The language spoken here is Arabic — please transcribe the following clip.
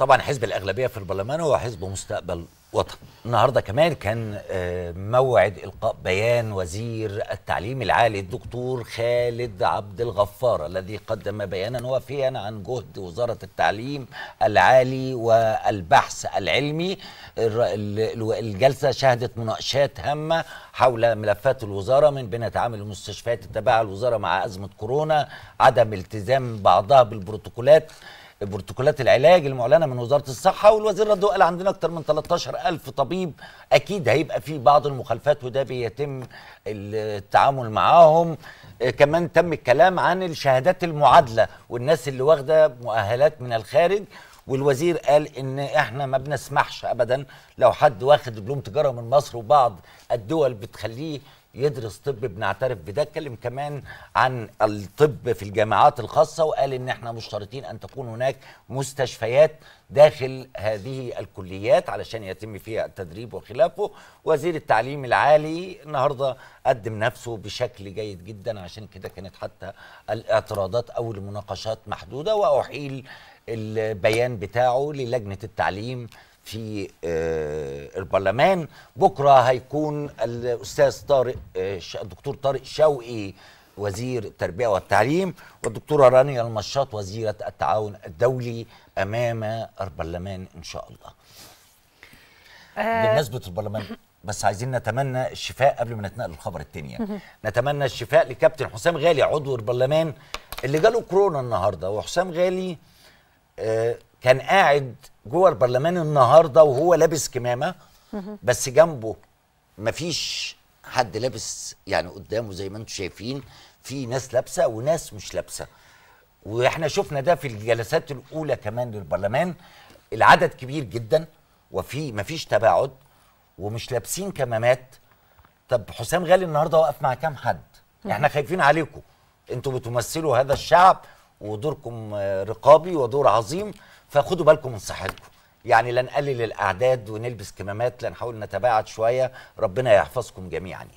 طبعا حزب الأغلبية في البرلمان هو حزب مستقبل وطن. النهارده كمان كان آه، موعد إلقاء بيان وزير التعليم العالي الدكتور خالد عبد الغفار الذي قدم بيانا وافيا عن جهد وزارة التعليم العالي والبحث العلمي. الجلسة شهدت مناقشات هامة حول ملفات الوزارة من بين تعامل المستشفيات التابعة للوزارة مع أزمة كورونا عدم التزام بعضها بالبروتوكولات. بروتوكولات العلاج المعلنة من وزارة الصحة والوزير رد قال عندنا أكتر من 13000 طبيب أكيد هيبقى في بعض المخالفات وده بيتم التعامل معاهم. آه، كمان تم الكلام عن الشهادات المعادلة والناس اللي واخدة مؤهلات من الخارج. والوزير قال إن إحنا ما بنسمحش ابدا لو حد واخد دبلوم تجارة من مصر وبعض الدول بتخليه يدرس طب بنعترف بده. اتكلم كمان عن الطب في الجامعات الخاصة وقال إن إحنا مشترطين أن تكون هناك مستشفيات داخل هذه الكليات علشان يتم فيها التدريب وخلافه. وزير التعليم العالي النهاردة قدم نفسه بشكل جيد جدا عشان كده كانت حتى الاعتراضات أو المناقشات محدودة. وأحيل البيان بتاعه للجنة التعليم في آه، البرلمان بكرة هيكون الأستاذ طارق آه، الدكتور طارق شوقي وزير التربية والتعليم والدكتورة رانيا المشاط وزيرة التعاون الدولي أمام البرلمان إن شاء الله. بمناسبه البرلمان بس عايزين نتمنى الشفاء قبل ما نتنقل للخبر التاني يعني. نتمنى الشفاء لكابتن حسام غالي عضو البرلمان اللي جاله كورونا النهارده وحسام غالي آه، كان قاعد جوه البرلمان النهارده وهو لابس كمامة بس جنبه مفيش حد لابس يعني قدامه زي ما أنتم شايفين في ناس لابسة وناس مش لابسة. وإحنا شفنا ده في الجلسات الأولى كمان للبرلمان العدد كبير جدا وفي مفيش تباعد ومش لابسين كمامات. طب حسام غالي النهارده واقف مع كام حد؟ إحنا خايفين عليكم. أنتوا بتمثلوا هذا الشعب ودوركم رقابي ودور عظيم. فخدوا بالكم من صحتكم يعني لا نقلل الأعداد ونلبس كمامات لا نحاول نتباعد شوية ربنا يحفظكم جميعا.